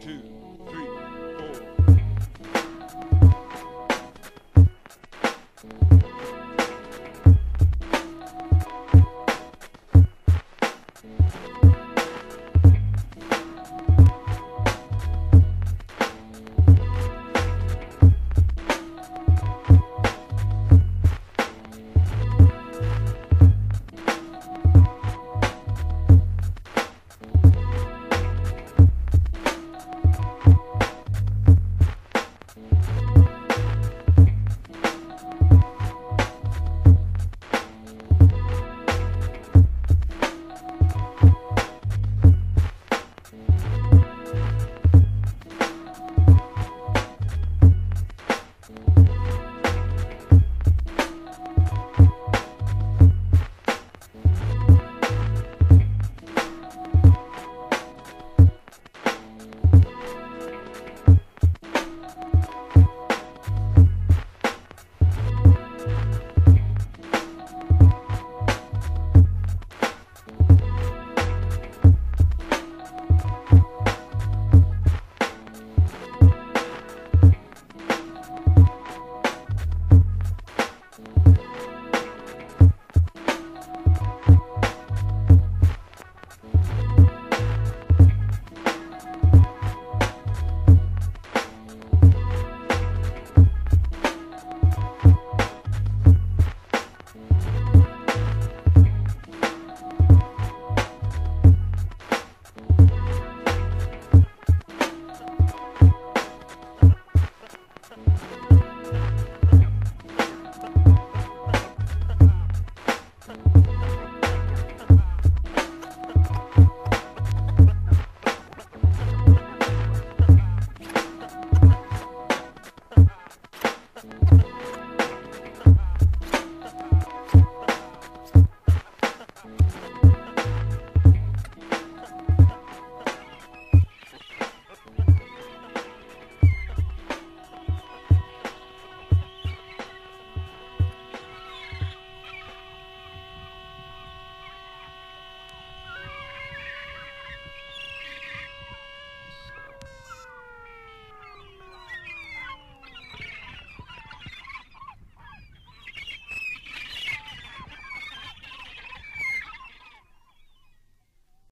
two, three, four.